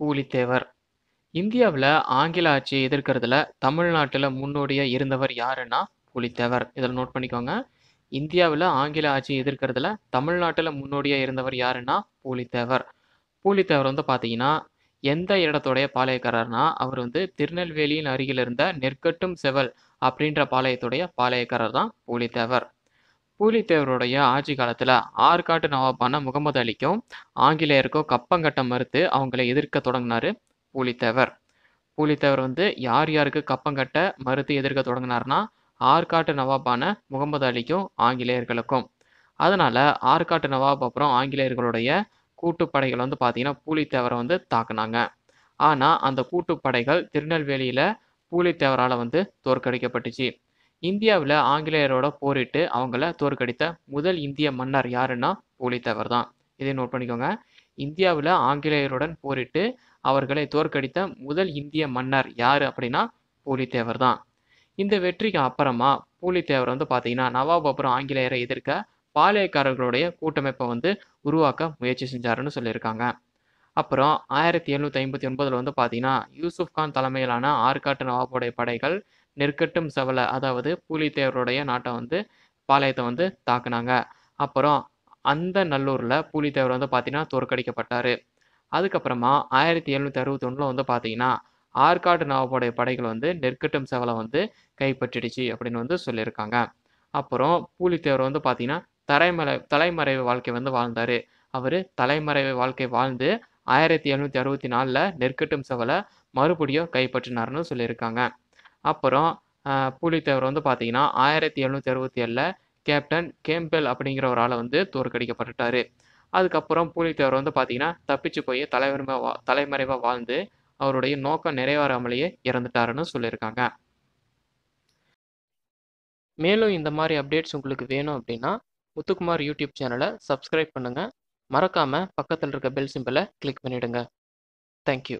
பூலித்தேவர். இந்தியாவில் ஆங்கில ஆட்சியை எதிர்க்கிறதுல தமிழ்நாட்டில் முன்னோடியாக இருந்தவர் யாருன்னா பூலித்தேவர். இதில் நோட் பண்ணிக்கோங்க. இந்தியாவில் ஆங்கில ஆட்சியை எதிர்க்கிறதுல தமிழ்நாட்டில் முன்னோடியாக இருந்தவர் யாருன்னா பூலித்தேவர். பூலித்தேவர் வந்து பார்த்தீங்கன்னா எந்த இடத்துடைய பாளையக்காரர்னா அவர் வந்து திருநெல்வேலியின் அருகில் இருந்த நெற்கட்டும் செவல் அப்படின்ற பாளையத்துடைய பாளையக்காரர் தான் பூலித்தேவர். பூலித்தேவருடைய ஆட்சி காலத்தில் ஆற்காட்டு நவாபான முகமது அலிக்கும் ஆங்கிலேயருக்கும் கப்பங்கட்ட மறுத்து அவங்களை எதிர்க்க தொடங்கினார் பூலித்தேவர். பூலித்தேவர் வந்து யார் யாருக்கு கப்பங்கட்ட மறுத்து எதிர்க்க தொடங்கினார்னா ஆற்காட்டு நவாபான முகமது அலிக்கும் ஆங்கிலேயர்களுக்கும். அதனால் ஆற்காட்டு நவாப் அப்புறம் ஆங்கிலேயர்களுடைய கூட்டுப்படைகள் வந்து பார்த்திங்கன்னா பூலித்தேவரை வந்து தாக்குனாங்க. ஆனால் அந்த கூட்டுப்படைகள் திருநெல்வேலியில் பூலித்தேவரால் வந்து தோற்கடிக்கப்பட்டுச்சு. இந்தியாவில் ஆங்கிலேயரோட போரிட்டு அவங்கள தோற்கடித்த முதல் இந்திய மன்னர் யாருன்னா பூலித்தேவர் தான். இதை நோட் பண்ணிக்கோங்க. இந்தியாவில் ஆங்கிலேயருடன் போரிட்டு அவர்களை தோற்கடித்த முதல் இந்திய மன்னர் யார் அப்படின்னா பூலித்தேவர் தான். இந்த வெற்றிக்கு அப்புறமா பூலித்தேவர் வந்து பார்த்தீங்கன்னா நவாப் அப்புறம் ஆங்கிலேயரை எதிர்க்க பாளையக்காரர்களுடைய கூட்டமைப்பை வந்து உருவாக்க முயற்சி செஞ்சாருன்னு சொல்லியிருக்காங்க. அப்புறம் ஆயிரத்தி எழுநூற்றி ஐம்பத்தி ஒன்பதில் வந்து பார்த்தீங்கன்னா யூசுப் கான் தலைமையிலான ஆற்காட்டு நவாபுடைய படைகள் நெற்கட்டும் செவலை அதாவது பூலித்தேவருடைய நாட்டை வந்து பாளையத்தை வந்து தாக்குனாங்க. அப்புறம் அந்த நல்லூரில் பூலித்தேவர் வந்து பார்த்தீங்கன்னா தோற்கடிக்கப்பட்டார். அதுக்கப்புறமா ஆயிரத்தி எழுநூற்றி அறுபத்தொன்னில் வந்து பார்த்தீங்கன்னா ஆற்காடு நவபோடைய படைகள் வந்து நெற்கட்டும் செவலை வந்து கைப்பற்றிடுச்சு அப்படின்னு வந்து சொல்லியிருக்காங்க. அப்புறம் பூலித்தேவர் வந்து பார்த்தீங்கன்னா தலைமறை தலைமறைவு வாழ்க்கை வந்து வாழ்ந்தார். அவர் தலைமறைவு வாழ்க்கை வாழ்ந்து ஆயிரத்தி எழுநூற்றி அறுபத்தி நாலில் நெற்கட்டும் செவலை மறுபடியும் கைப்பற்றினார்னு சொல்லியிருக்காங்க. அப்புறம் பூலித்தேவர் வந்து பார்த்தீங்கன்னா ஆயிரத்தி எழுநூற்றி அறுபத்தி ஏழில் கேப்டன் கேம்பெல் அப்படிங்கிற ஒரு ஆளை வந்து தோற்கடிக்கப்பட்டுட்டார். அதுக்கப்புறம் பூலித்தேவர் வந்து பார்த்தீங்கன்னா தப்பிச்சு போய் தலைவருமா வா தலைமறைவாக வாழ்ந்து அவருடைய நோக்கம் நிறைவேறாமலேயே இறந்துட்டாருன்னு சொல்லியிருக்காங்க. மேலும் இந்த மாதிரி அப்டேட்ஸ் உங்களுக்கு வேணும் அப்படின்னா முத்துக்குமார் யூடியூப் சேனலை சப்ஸ்கிரைப் பண்ணுங்கள் மறக்காமல் பக்கத்தில் இருக்க பெல் சிம்பிளை கிளிக் பண்ணிவிடுங்க தேங்க்யூ